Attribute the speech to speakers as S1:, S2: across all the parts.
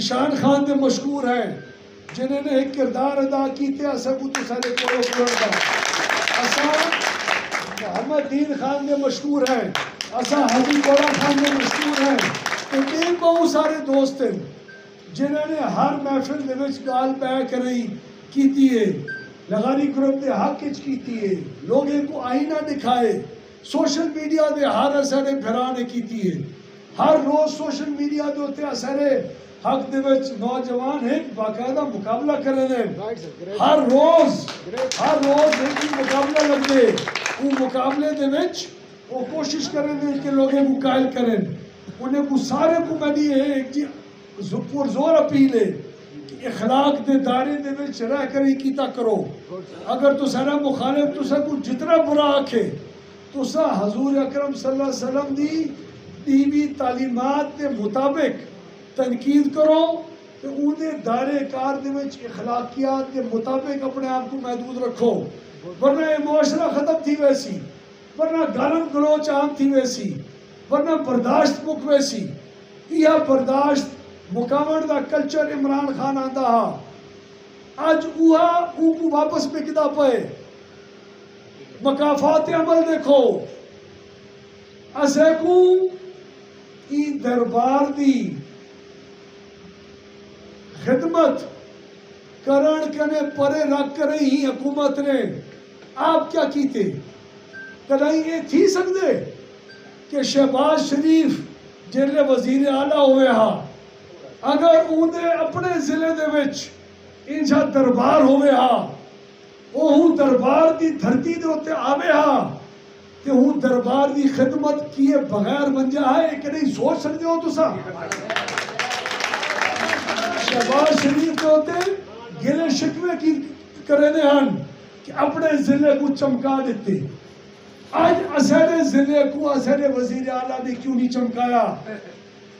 S1: जीशान खान दे मशहूर हैं, जिन्होंने एक किरदार अदा किए असा को तो सारे कोलो मोहम्मद दीन खान दे मशहूर हैं, असा हाजी कोड़ा खान दे मशहूर हैं तो बहुत सारे दोस्त हैं, जिन्होंने हर महफिल गाल पै करी, कीती है। लगारी ग्रुप दे हक कीती है। लोगों को आईना दिखाए। सोशल मीडिया दे हर असरे फिरा ने कीती है। हर रोज सोशल मीडिया के उत्ते असरे हक दे नौजवान एक बाकायदा मुकाबला कर रहे हैं. हर रोज हर रोज एक ही मुकाबला लगदे वो मुकाबले दे विच वो कोशिश करें दे कि लोगों को करें। उन्हें को सारे को मैंने ये एक जी पुरजोर अपील है कि इखलाक दे दायरे दे विच रह कर ही कीता करो। अगर तुसारा मुखालिफ तुसा को जितना बुरा आखे तुसा हजूर अकरम सल्लल्लाहु अलैहि दी दीवी तालीमात के मुताबिक तनकीद करो तो उन्हें दायरे कार अखलाकियात के मुताबिक अपने आप को महदूद रखो। वरना ये मुआरा ख़त्म थी वैसी। वरना गर्म गलोच आम थी वैसी। वरना बर्दाश्त मुख वैसी। यह बर्दाश्त मुकावण का कल्चर इमरान खान आंदा हा। अज उहा वापस बिकता पे मकाफात अमल देखो। असेकू दरबार दी खिदमत करण कने परे रख कर ही हुकूमत ने। आप क्या कीते? कदाई ये थी सकते कि शहबाज शरीफ ज़िले वज़ीर आला हुए हा, अगर उन्हें अपने ज़िले के इंजा दरबार हो हा वो हूँ दरबार की धरती के उत्ते आवे हा कि हूँ दरबार की खिदमत किए बगैर बन जा है कि नहीं सोच सकते हो तुसा? ਸ਼ਬਾਸ਼ ਸ਼ਰੀਫ ਦੇ ਉੱਤੇ ਗਿਲੇ ਸ਼ਿਕਵੇ ਕੀ ਕਰੇ ਨੇ ਹਨ ਕਿ ਆਪਣੇ ਜ਼ਿਲ੍ਹੇ ਨੂੰ ਚਮਕਾ ਦਿੱਤੇ ਅੱਜ ਅਸਰੇ ਜ਼ਿਲ੍ਹੇ ਨੂੰ ਅਸਰੇ ਵਜ਼ੀਰ ਆਲਾ ਨੇ ਕਿਉਂ ਨਹੀਂ ਚਮਕਾਇਆ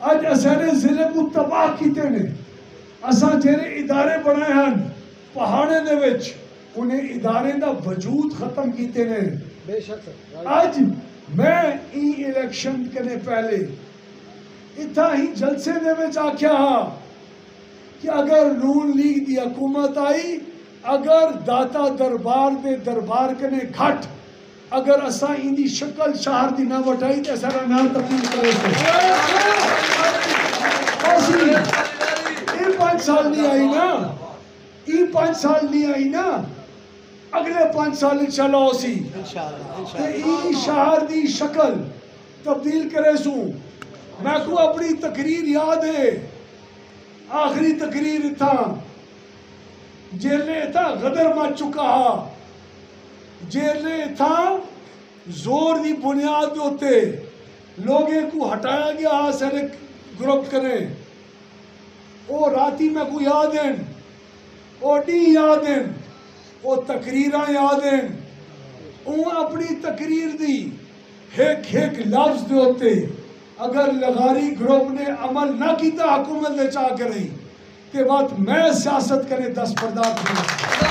S1: ਅੱਜ ਅਸਰੇ ਜ਼ਿਲ੍ਹੇ ਨੂੰ ਤਬਾਹ ਕੀਤੇ ਨੇ ਅਸਾਂ ਜਿਹੜੇ ਇਦਾਰੇ ਬਣਾਏ ਹਨ ਪਹਾੜੇ ਦੇ ਵਿੱਚ ਉਹਨੇ ਇਦਾਰੇ ਦਾ ਵਜੂਦ ਖਤਮ
S2: ਕੀਤੇ ਨੇ ਬੇਸ਼ੱਕ
S1: ਅੱਜ ਮੈਂ ਇਹ ਇਲੈਕਸ਼ਨ ਕਨੇ ਪਹਿਲੇ ਇਥਾ ਹੀ ਜਲਸੇ ਦੇ ਵਿੱਚ ਆਖਿਆ ਹਾਂ कि अगर नून लीग की हकूमत आई अगर दाता दरबार के दरबार कने घट अगर अस इन शक्ल शहर की ना वटाई तो असारा ना तब्दील कर साल नहीं आई ना। ये पाँच साल नहीं आई ना। अगले पाँच साल
S2: इंशाल्लाह
S1: उसी
S2: इंशाल्लाह
S1: ये शहर दी शक्ल तब्दील करे सू। मैं को अपनी तकरीर याद है। आखिरी तकरीर था। जेले था, गदर मच चुका हा। जेले था, ज़ोर दी बुनियाद होते लोगों को हटाया गया हा सारे ग्रुप करे ओ राती में को याद हैं, ओ डी याद हैं, ओ तकरीर याद हैं। ओ अपनी तकरीर दी हेक हेक लफ्ज दे होते अगर लगारी ग्रुप ने अमल ना किया हुकूमत ने चाह के नहीं ते बात मैं सियासत करें दस बर्दाश्त